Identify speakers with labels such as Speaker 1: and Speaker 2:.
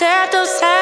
Speaker 1: certo, certo.